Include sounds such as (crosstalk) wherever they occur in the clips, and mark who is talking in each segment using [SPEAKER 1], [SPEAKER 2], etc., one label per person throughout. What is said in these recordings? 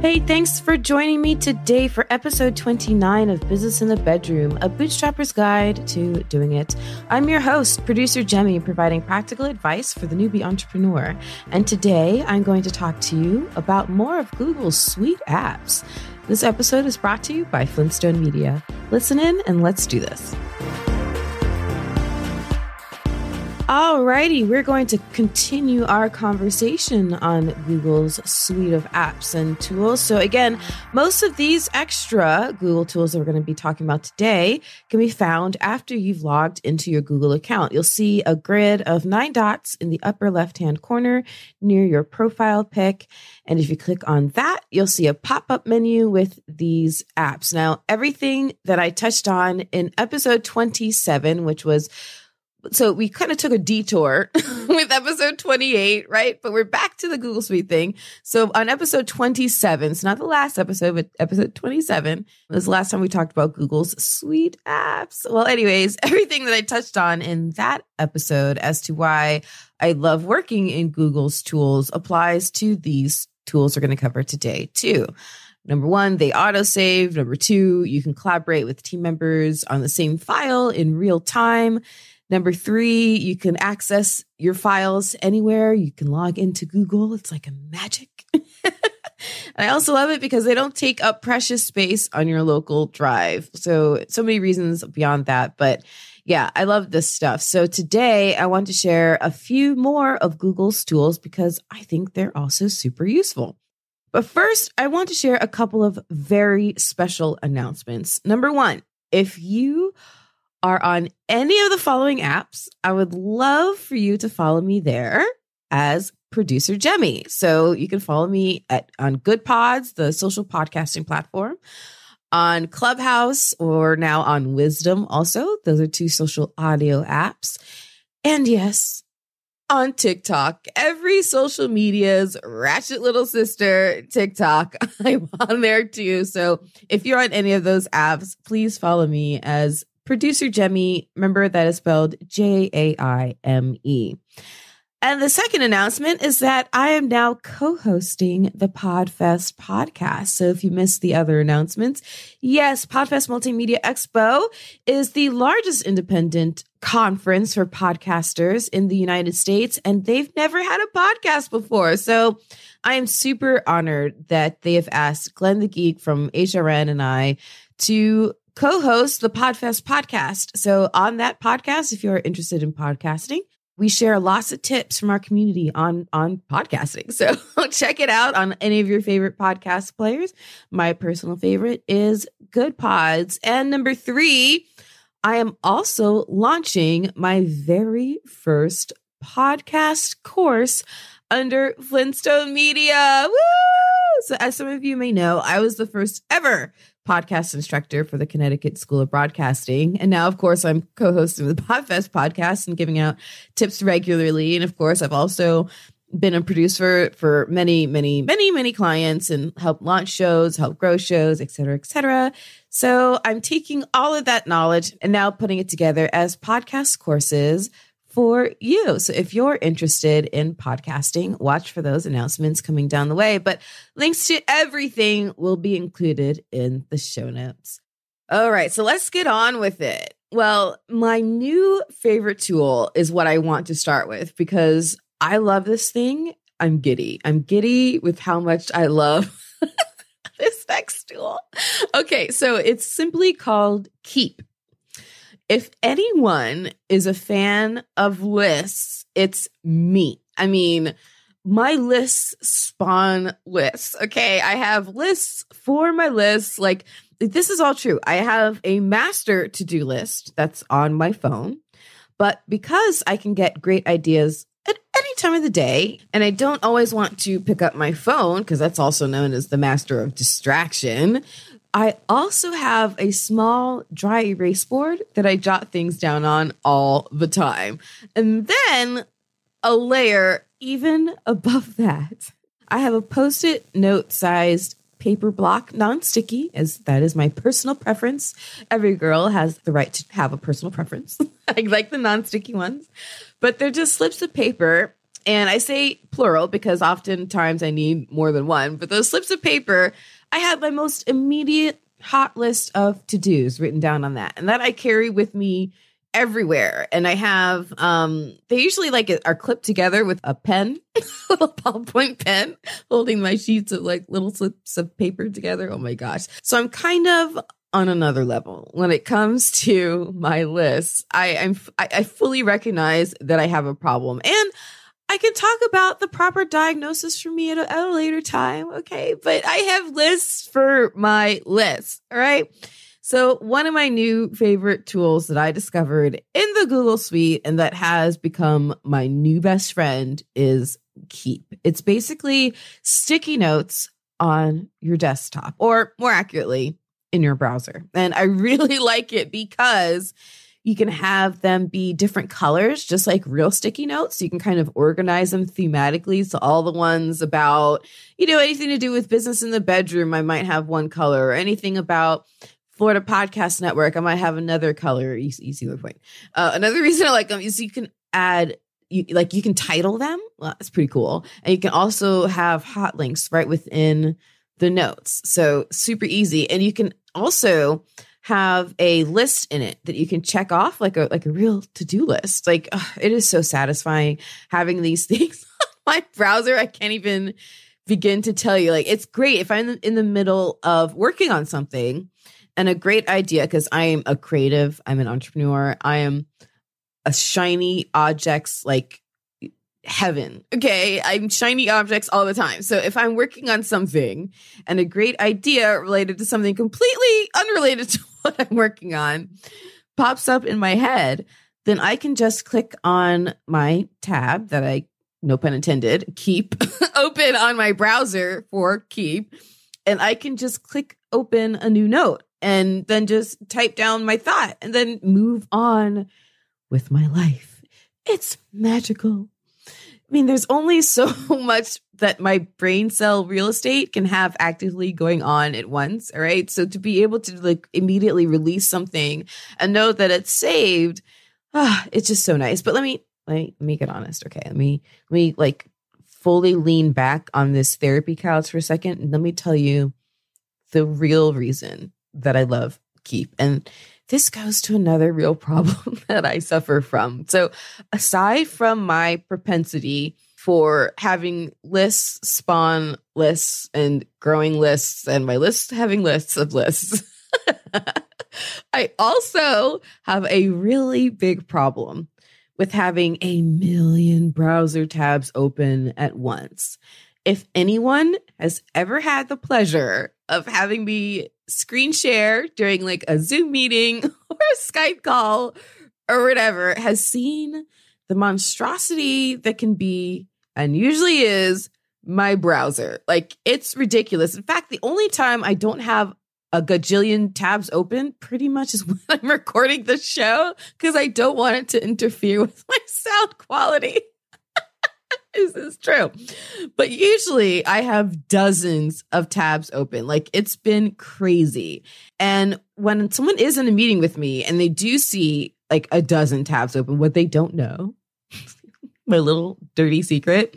[SPEAKER 1] Hey, thanks for joining me today for episode 29 of Business in the Bedroom, a bootstrapper's guide to doing it. I'm your host, producer Jemmy, providing practical advice for the newbie entrepreneur. And today I'm going to talk to you about more of Google's suite apps. This episode is brought to you by Flintstone Media. Listen in and let's do this. Alrighty, we're going to continue our conversation on Google's suite of apps and tools. So, again, most of these extra Google tools that we're going to be talking about today can be found after you've logged into your Google account. You'll see a grid of nine dots in the upper left hand corner near your profile pic. And if you click on that, you'll see a pop up menu with these apps. Now, everything that I touched on in episode 27, which was so we kind of took a detour (laughs) with episode 28, right? But we're back to the Google Suite thing. So on episode 27, it's not the last episode, but episode 27 was the last time we talked about Google's Suite apps. Well, anyways, (laughs) everything that I touched on in that episode as to why I love working in Google's tools applies to these tools we're going to cover today too. Number one, they autosave. Number two, you can collaborate with team members on the same file in real time. Number three, you can access your files anywhere. You can log into Google. It's like a magic. and (laughs) I also love it because they don't take up precious space on your local drive. So, so many reasons beyond that. But yeah, I love this stuff. So today I want to share a few more of Google's tools because I think they're also super useful. But first, I want to share a couple of very special announcements. Number one, if you are on any of the following apps, I would love for you to follow me there as producer Jemmy. So you can follow me at on Goodpods, the social podcasting platform, on Clubhouse, or now on Wisdom. Also, those are two social audio apps, and yes, on TikTok. Every social media's ratchet little sister, TikTok. (laughs) I'm on there too. So if you're on any of those apps, please follow me as producer Jemmy. Remember that is spelled J A I M E. And the second announcement is that I am now co hosting the Podfest podcast. So if you missed the other announcements, yes, Podfest Multimedia Expo is the largest independent conference for podcasters in the United States, and they've never had a podcast before. So I am super honored that they have asked Glenn the Geek from HRN and I to co host the Podfest podcast. So, on that podcast, if you're interested in podcasting, we share lots of tips from our community on on podcasting. (laughs) So check it out on any of your favorite podcast players. My personal favorite is Goodpods. And number 3, I am also launching my very first podcast course under Flintstone Media. Woo! So as some of you may know, I was the first ever podcast instructor for the Connecticut School of Broadcasting. And now, of course, I'm co hosting the (laughs) Podfest podcast and giving out tips regularly. And of course, I've also been a producer for many, many, many, many clients and helped launch shows, help grow shows, et cetera, et cetera. So I'm taking all of that knowledge and now putting it together as podcast courses for you. So if you're interested in podcasting, watch for those announcements coming down the way. But links to everything will be included in the show notes. All right, so let's get on with it. Well, my new favorite tool is what I want to start with because I love this thing. I'm giddy. I'm giddy with how much I love (laughs) this next tool. Okay, so it's simply called Keep if anyone is a fan of lists, it's me. I mean, my lists spawn lists. Okay. I have lists for my lists. Like, this is all true. I have a master to do list that's on my phone. But because I can get great ideas at any time of the day, and I don't always want to pick up my phone because that's also known as the master of distraction, I also have a small dry erase board that I jot things down on all the time. And then a layer even above that. I have a post it note sized paper block, non sticky, as that is my personal preference. Every girl has the right to have a personal preference. (laughs) I like the non sticky ones, but they're just slips of paper And I say plural because oftentimes I need more than one. But those slips of paper, I have my most immediate hot list of to dos written down on that. And that I carry with me everywhere and i have um they usually like are clipped together with a pen (laughs) little ballpoint pen holding my sheets of like little slips of paper together oh my gosh so i'm kind of on another level when it comes (laughs) to my list. i i'm I, I fully recognize that i have a problem and I can talk about the proper diagnosis for me at a, at a later time. Okay. But I have lists for my lists. All right. So, one of my new favorite tools that I discovered in the Google Suite and that has become my new best friend is Keep. It's basically sticky notes on your desktop, or more accurately, in your browser. And I (laughs) really like it because you can have them be different colors, just like real sticky notes. You can kind of organize them thematically. So all the ones about, you know, anything to do with business in the bedroom, I might have one color, or anything about Florida Podcast Network, I might have another color. You, you see the point. Uh, another (laughs) reason I like them is you can add, you, like you can title them. Well, that's pretty cool. And you can also have hot links right within the notes. So super easy. And you can also have a list in it that you can check off like a like a real to-do list. Like ugh, it is so satisfying having these (laughs) things on my browser. I can't even begin to tell you. Like it's great if I'm in the middle of working on something and a great idea because I am a creative, I'm an entrepreneur, I am a shiny objects like heaven. Okay. I'm shiny objects all the time. So if I'm working on something and a great idea related to something completely unrelated to (laughs) what I'm working on pops up in my head, then I can just click on my tab that I, no pun intended, keep (laughs) open on my browser for keep. And I can just click open a new note and then just type down my thought and then move on with my life. It's magical. I mean, there's only (laughs) so much that my brain cell real estate can have actively going on at once. All right. So to be able to like immediately release something and know that it's saved, ah, it's just so nice. But let me, let me make it honest. Okay. Let me, let me like fully lean back on this therapy couch for a second. And let me tell you the real reason that I love keep. And this goes to another real problem (laughs) that I suffer from. So, aside from my propensity for having lists spawn lists and growing lists, and my lists having lists of lists, (laughs) I also have a really big problem with having a million browser tabs open at once. If anyone has ever had the pleasure of having me screen share during like a Zoom meeting (laughs) or a Skype call or whatever has seen the monstrosity that can be and usually is my browser. Like it's ridiculous. In fact, the only time I don't have a gajillion tabs open pretty much is (laughs) when I'm recording the show because I don't want it to interfere with my sound quality this is true. But usually I have dozens of tabs open. Like it's been crazy. And when someone is in a meeting with me and they do see like a dozen tabs open, what they don't know, (laughs) my little dirty secret,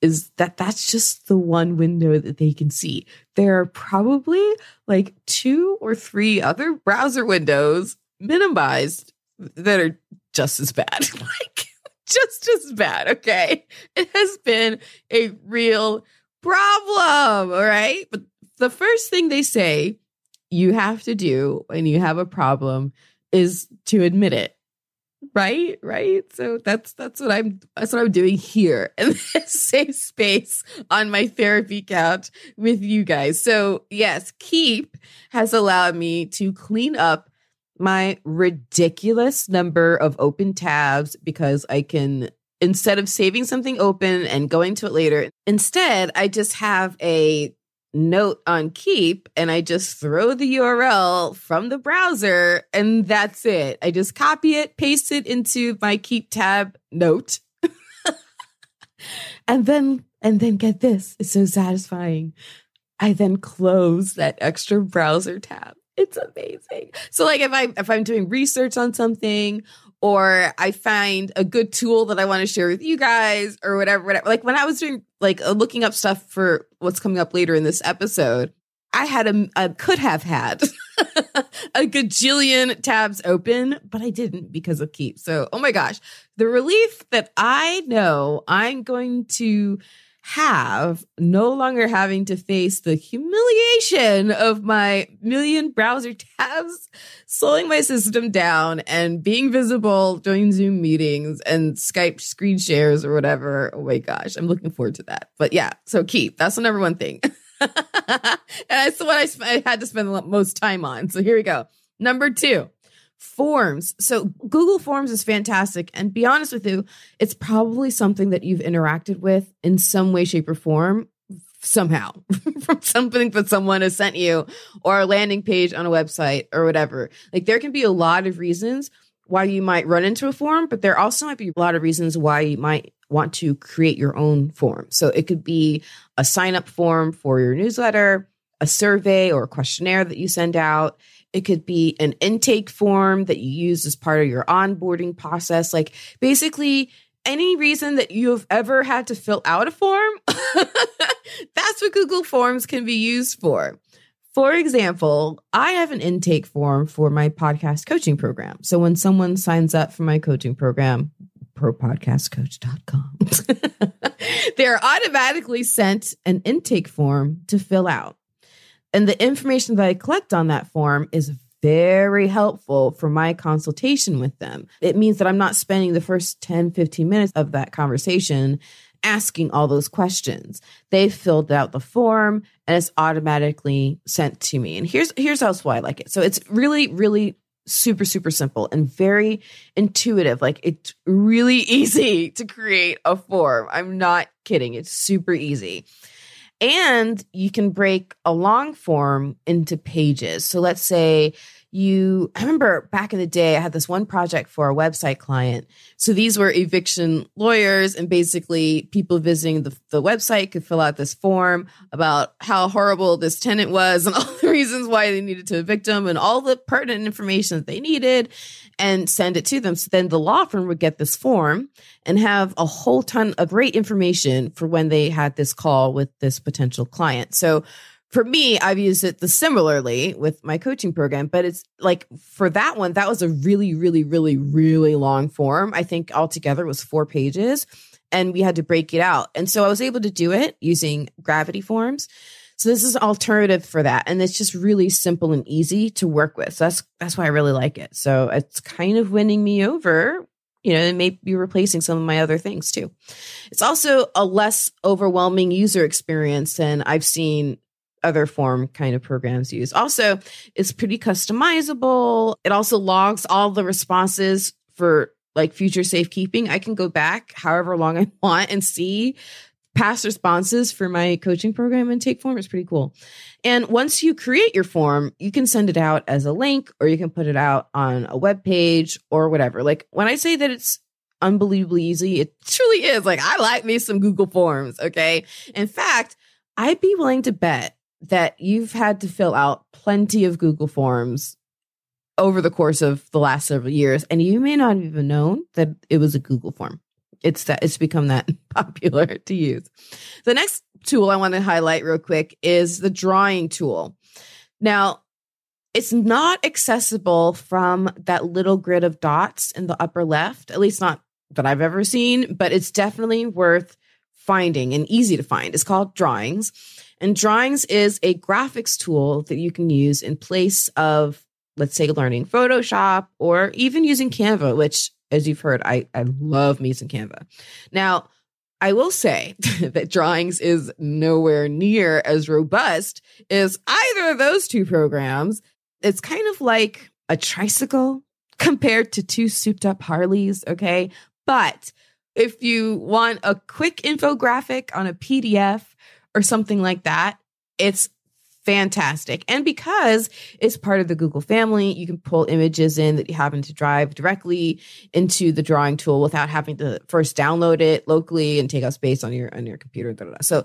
[SPEAKER 1] is that that's just the one window that they can see. There are probably like two or three other browser windows minimized that are just as bad. (laughs) like just as bad. Okay. It has been a real problem. All right. But the first thing they say you have to do when you have a problem is to admit it. Right? Right? So that's that's what I'm that's what I'm doing here in (laughs) this safe space on my therapy couch with you guys. So yes, keep has allowed me to clean up my ridiculous number of open tabs because I can, instead of saving something open and going to it later, instead, I just have a note on Keep and I just throw the URL from the browser and that's it. I just copy it, paste it into my Keep tab note. (laughs) and then, and then get this. It's so satisfying. I then close that extra browser tab it's amazing. So like if I if I'm doing research on something or I find a good tool that I want to share with you guys or whatever, whatever. Like when I was doing like uh, looking up stuff for what's coming up later in this episode, I had a, a could have had (laughs) a gajillion tabs open, but I didn't because of Keep. So, oh my gosh, the relief that I know I'm going to have no longer having to face the humiliation of my million browser tabs, slowing my system down and being visible during Zoom meetings and Skype screen shares or whatever. Oh my gosh, I'm looking forward to that. But yeah, so keep that's the number one thing. (laughs) and that's what I, sp- I had to spend the most time on. So here we go. Number two, Forms. So Google Forms is fantastic. And be honest with you, it's probably something that you've interacted with in some way, shape, or form somehow (laughs) from something that someone has sent you or a landing page on a website or whatever. Like there can be a lot of reasons why you might run into a form, but there also might be a lot of reasons why you might want to create your own form. So it could be a sign up form for your newsletter, a survey or a questionnaire that you send out. It could be an intake form that you use as part of your onboarding process. Like basically, any reason that you've ever had to fill out a form, (laughs) that's what Google Forms can be used for. For example, I have an intake form for my podcast coaching program. So when someone signs up for my coaching program, propodcastcoach.com, (laughs) they're automatically sent an intake form to fill out. And the information that I collect on that form is very helpful for my consultation with them. It means that I'm not spending the first 10, 15 minutes of that conversation asking all those questions. They've filled out the form and it's automatically sent to me. And here's here's else why I like it. So it's really, really super, super simple and very intuitive. Like it's really (laughs) easy to create a form. I'm not kidding. It's super easy. And you can break a long form into pages. So let's say you, I remember back in the day, I had this one project for a website client. So these were eviction lawyers, and basically, people visiting the, the website could fill out this form about how horrible this tenant was and (laughs) all the reasons why they needed to evict them and all the pertinent information that they needed and send it to them. So then the law firm would get this form and have a whole ton of great information for when they had this call with this potential client. So for me, I've used it the similarly with my coaching program, but it's like for that one, that was a really, really, really, really long form. I think altogether was four pages and we had to break it out. And so I was able to do it using gravity forms. So this is an alternative for that. And it's just really simple and easy to work with. So that's that's why I really like it. So it's kind of winning me over. You know, it may be replacing some of my other things too. It's also a less overwhelming user experience than I've seen other form kind of programs use. Also, it's pretty customizable. It also logs all the responses for like future safekeeping. I can go back however long I (laughs) want and see past responses for my coaching program intake form. It's pretty cool. And once you create your form, you can send it out as a link or you can put it out on a web page or whatever. Like when I say that it's unbelievably easy, it truly is. Like I like me some Google Forms. Okay. In fact, I'd be willing to bet that you've had to fill out plenty of Google Forms over the course of the last several years, and you may not have even known that it was a Google form. It's that it's become that (laughs) popular to use. The next tool I want to highlight real quick is the drawing tool. Now, it's not accessible from that little grid of dots in the upper left, at least not that I've ever seen, but it's definitely worth finding and easy to find. It's called Drawings. And Drawings is a graphics tool that you can use in place of, let's say, learning Photoshop or even using Canva, which, as you've heard, I, I love me some Canva. Now, I will say (laughs) that Drawings is nowhere near as robust as either of those two programs. It's kind of like a tricycle (laughs) compared to two souped up Harleys, okay? But if you want a quick infographic on a PDF or something like that, it's fantastic. And because it's part of the Google family, you can pull images in that you happen to drive directly into the drawing tool without having to first download it locally and take up space on your on your computer. So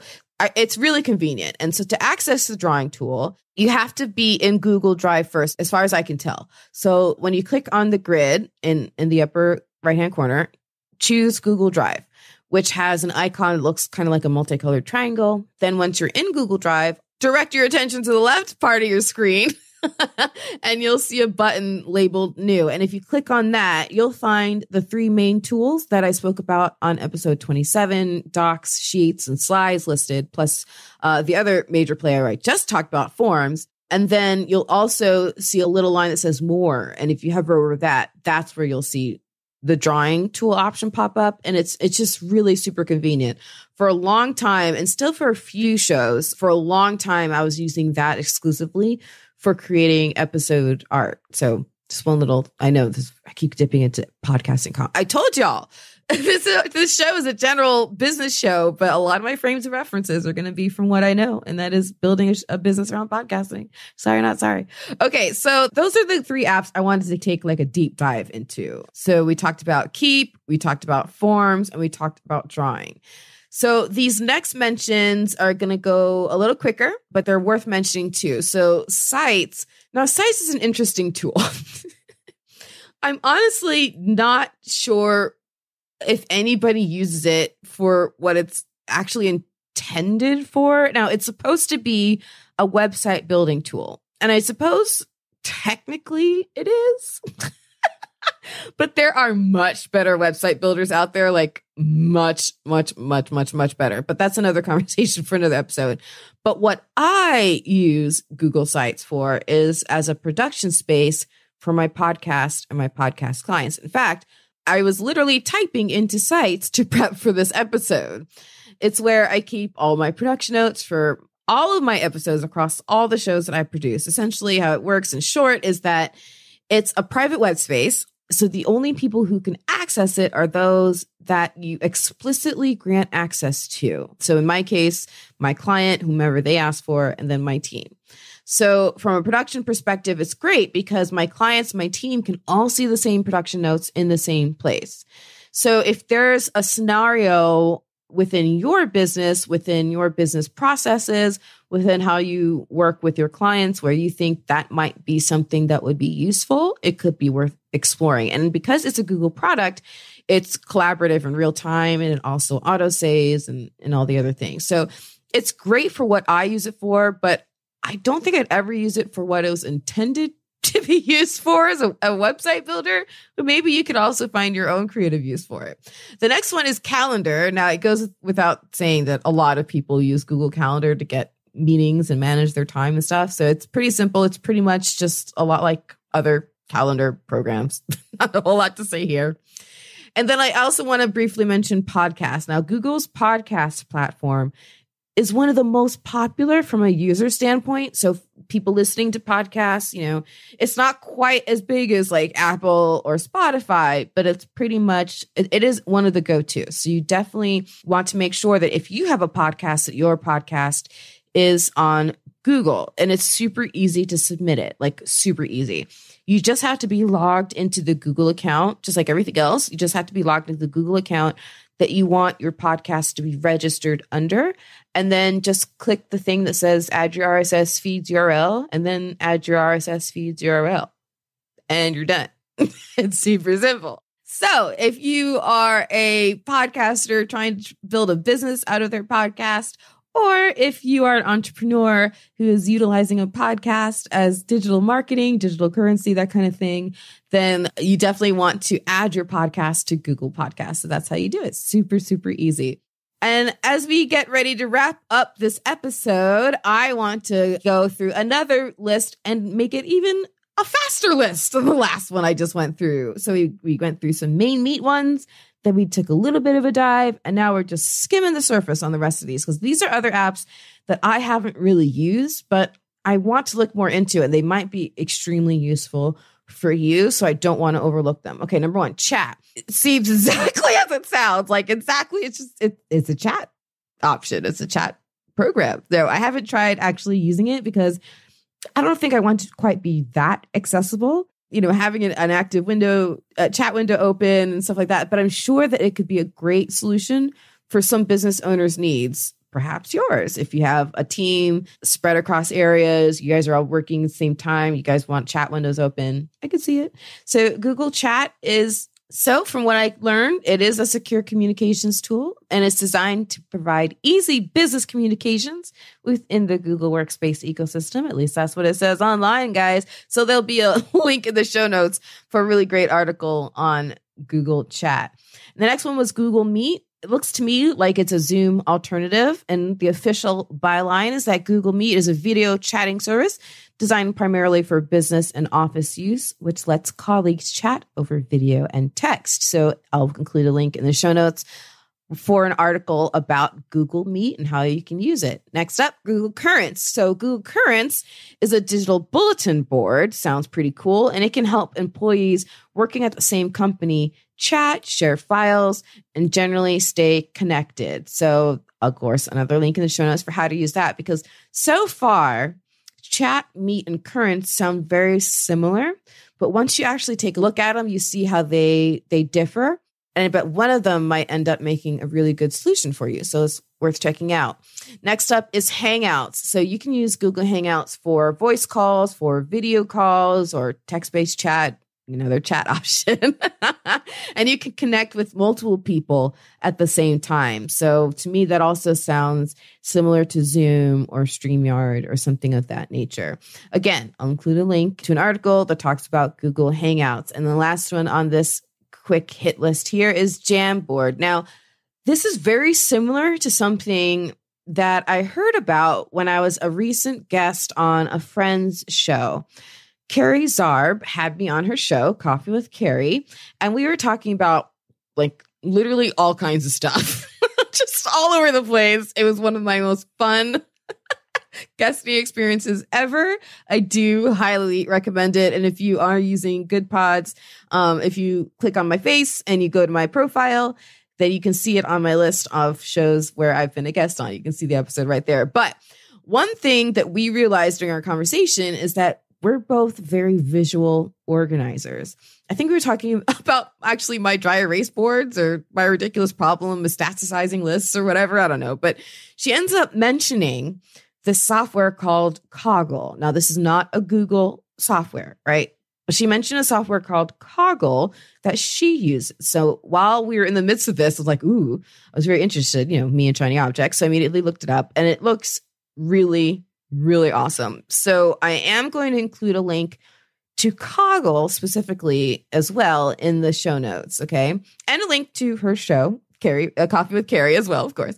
[SPEAKER 1] it's really convenient. And so to access the drawing tool, you have to be in Google Drive first, as far as I can tell. So when you click on the grid in in the upper right hand corner, choose Google Drive which has an icon that looks kind of like a multicolored triangle. Then once you're in Google Drive, direct your attention to the left part of your screen. (laughs) and you'll see a button labeled new. And if you click on that, you'll find the three main tools that I spoke about on episode 27 docs, sheets, and slides listed, plus uh, the other major player I just talked about, forms. And then you'll also see a little line that says more. And if you hover over that, that's where you'll see the drawing tool option pop up and it's it's just really super convenient. For a long time and still for a few shows, for a long time I was using that exclusively for creating episode art. So just one little I know this I keep dipping into podcasting. I told y'all (laughs) this, this show is a general business show, but a lot of my frames of references are going to be from what I know, and that is building a, a, business around podcasting. Sorry, not sorry. Okay, so those are the three apps I wanted to take like a deep dive into. So we talked about Keep, we talked about Forms, and we talked about drawing. So these next mentions are going to go a little quicker, but they're worth mentioning too. So Sites, now Sites is an interesting tool. (laughs) I'm honestly not sure if anybody uses it for what it's actually intended for. Now, it's supposed to be a website building tool. And I suppose technically it is. (laughs) but there are much better website builders out there, like much, much, much, much, much better. But that's another (laughs) conversation for another episode. But what I use Google Sites for is as a production space for my podcast and my podcast clients. In fact, I was literally typing into sites to (laughs) prep for this episode. It's where I keep all my production notes for all of my episodes across all the shows that I produce. Essentially, how it works in short is that it's a private web space. So the only people who can access it are those that you explicitly grant access to. So in my case, my client, whomever they ask for, and then my team. So from a production perspective, it's great because my clients, my team can all see the same production notes in the same place. So if there's a scenario within your business, within your business processes, within how you work with your clients, where you think that might be something that would be useful, it could be worth exploring. And because it's a Google product, it's collaborative in real time and it also auto saves and, and all the other things. So it's great for what I use it for, but I don't think I'd ever use it for what it was intended (laughs) to be used for as a, a, website builder, but maybe you could also find your own creative use for it. The next one is Calendar. Now, it goes without saying that a lot of people use Google Calendar to get meetings and manage their time and stuff. So it's pretty simple. It's pretty much just a lot like other calendar programs. (laughs) Not a whole lot to say here. And then I also want to briefly mention podcasts. Now, Google's podcast platform is one of the most popular from a user standpoint. So people listening to podcasts, you know, it's not quite as big as like Apple or Spotify, but it's pretty much it, it is one of the go-tos. So you definitely want to make sure that if you have a podcast that your podcast is on Google and it's super easy to submit it, like super easy. You just have to be logged into the Google account, just like everything else. You just have to be logged into the Google account that you want your podcast to be registered under. And then just click the thing that says add your RSS feeds URL and then add your RSS feeds URL. And you're done. (laughs) it's super simple. So, if you are a podcaster trying to build a business out of their podcast, or if you are an entrepreneur who is utilizing a podcast as digital marketing, digital currency, that kind of thing, then you definitely want to add your podcast to Google Podcasts. So that's how you do it. Super, super easy. And as we get ready to wrap up this episode, I want to go through another list and make it even a faster list than the last one I just went through. So we, we went through some main meat ones then we took a little bit of a dive, and now we're just skimming the surface on the rest of these because these are other apps that I haven't really used, but I want to look more into and they might be extremely useful for you. So I don't want to overlook them. Okay, number one, chat. Seems exactly as it sounds. Like exactly, it's just it, it's a chat option. It's a chat program. Though I haven't tried actually using it because I don't think I want to quite be that accessible. You know, having an, an active window, a chat window open and stuff like that. But I'm sure that it could be a great solution for some business owners' needs perhaps yours. If you have a team spread across areas, you guys are all working at the same time, you guys want chat windows open, I could see it. So, Google Chat is so, from what I learned, it is a secure communications tool and it's designed to provide easy business communications within the Google Workspace ecosystem. At least that's what it says online, guys. So, there'll be a (laughs) link in the show notes for a really great article on Google Chat. And the next one was Google Meet it looks to me like it's a Zoom alternative. And the official byline is that Google Meet is a video chatting service designed primarily for business and office use, which lets colleagues chat over video and text. So I'll include a link in the show notes for an article about Google Meet and how you can use it. Next up, Google Currents. So, Google Currents is a digital bulletin board. Sounds pretty cool. And it can help employees working at the same company chat, share files, and generally stay connected. So, of course, another link in the show notes for how to use that because so far, chat, meet, and current sound very similar. But once you actually take a look at them, you see how they they differ and but one of them might end up making a really good solution for you. So it's worth checking out. Next up is Hangouts. So you can use Google Hangouts for voice calls, for video calls, or text-based chat, another chat (laughs) option. and you can connect with multiple people at the same time. So to me, that also sounds similar to Zoom or StreamYard or something of that nature. Again, I'll include a link to an article that talks about Google Hangouts. And the last one on this quick hit list here is Jamboard. Now, this is very similar to something that I heard about when I was a recent guest on a friend's show. Carrie Zarb had me on her show, Coffee with Carrie, and we were talking about like literally all kinds of stuff, (laughs) just all over the place. It was one of my most fun (laughs) guesting experiences ever. I do highly recommend it. And if you are using Goodpods, um, if you click on my face and you go to my profile, then you can see it on my list of shows where I've been a guest on. You can see the episode right there. But one thing that we realized during our conversation is that we're both very visual organizers. I think we were talking (laughs) about actually my dry erase boards or my ridiculous problem metastasizing lists or whatever. I don't know. But she ends up mentioning this software called Coggle. Now, this is not a Google software, right? But she mentioned a software called Coggle that she uses. So while we were in the midst of this, I was like, ooh, I was very interested, you know, me and shiny objects. So I immediately looked it up and it looks really, really awesome. So I am going to include a link to Coggle specifically as well in the show notes. Okay. And a link to her show, Carrie, a coffee with Carrie as well, of course.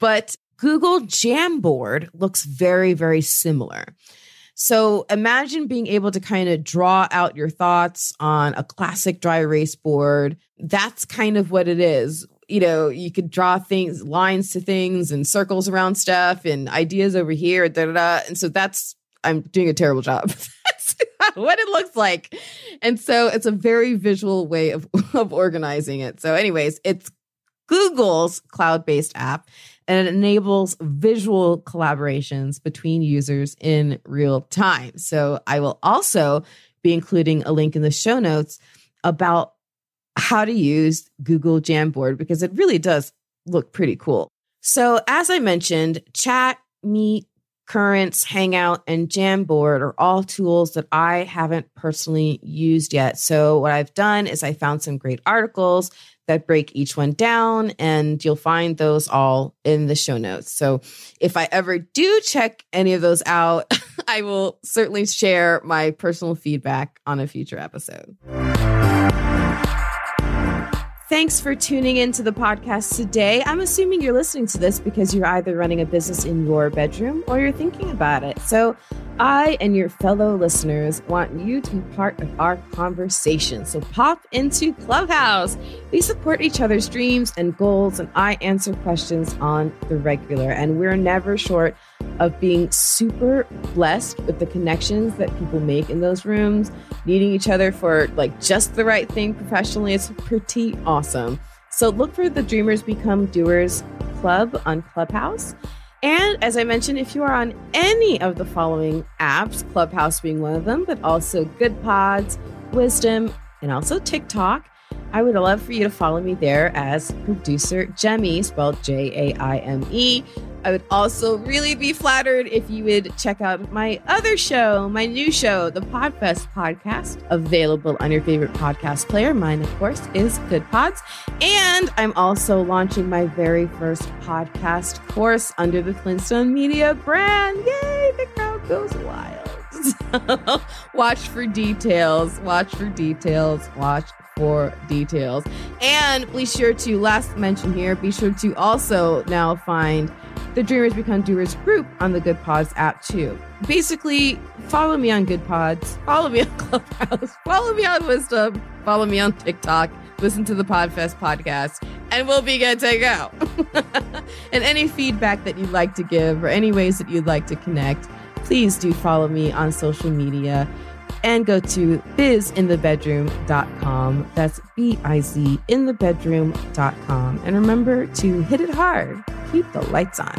[SPEAKER 1] But Google Jamboard looks very, very similar. So imagine being able to kind of draw out your thoughts on a classic dry erase board. That's kind of what it is. You know, you could draw things, lines to things and circles around stuff and ideas over here, da da da. And so that's, I'm doing a terrible job. (laughs) that's what it looks like. And so it's a very visual way of, (laughs) of organizing it. So, anyways, it's Google's cloud based app and it enables visual collaborations between users in real time. So I will also be including a link in the show notes about how to use Google Jamboard because it really does look pretty cool. So as I mentioned, chat, meet, Currents, Hangout, and Jamboard are all tools that I haven't personally used yet. So, what I've done is I found some great articles that break each one down, and you'll find those all in the show notes. So if I ever do check any of those out, (laughs) I will certainly share my personal feedback on a future episode. Thanks for tuning into the podcast today. I'm assuming you're listening to this because you're either running a business in your bedroom or you're thinking about it. So, I and your fellow listeners want you to be part of our conversation. So, pop into Clubhouse. We support each other's dreams and goals, and I answer questions on the regular. And we're never short of being super blessed with the connections that people make in those rooms, needing each other for like just the right thing professionally. It's pretty awesome. So look for the Dreamers Become Doers Club on Clubhouse. And as I mentioned, if you are on any of the following apps, Clubhouse being one of them, but also Goodpods, Wisdom, and also TikTok, I would love for you to follow me there as producer Jemmy, spelled J A I M E. I would also really be flattered if you would check out my other show, my new show, the Podfest podcast, available on your favorite podcast player. Mine, of course, is Goodpods. And I'm also launching my very first podcast course under the Flintstone Media brand. Yay! The crowd goes wild. (laughs) watch for details. Watch for details. Watch for details. And be sure to, last mention here, be sure to also now find the Dreamers Become Doers group on the Goodpods app too. Basically, follow me on Goodpods, follow me on (laughs) Clubhouse, follow me on Wisdom, follow me on TikTok, listen to the Podfest podcast, and we'll be good to go. (laughs) and any feedback that you'd like to give or any ways that you'd like to connect, please do follow me on social media and go to bizinthebedroom.com. That's B I Z in the bedroom.com. And remember to hit it hard keep the lights on.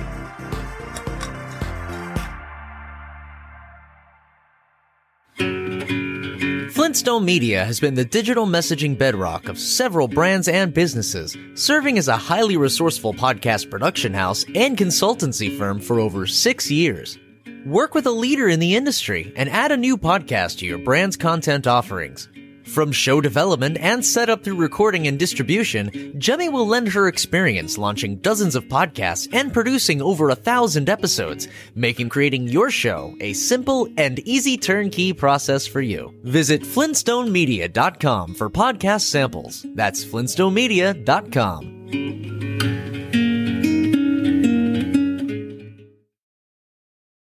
[SPEAKER 2] Flintstone Media has been the digital messaging bedrock of several brands and businesses, serving as a highly resourceful podcast production house and consultancy firm for over six years. Work with a leader in the industry and add a new podcast to your brand's content offerings. From show development and setup through recording and distribution, Jaime will lend her experience launching dozens of podcasts and producing over a thousand episodes, making creating your show a simple and easy turnkey process for you. Visit flintstonemedia.com for podcast samples. That's flintstonemedia.com.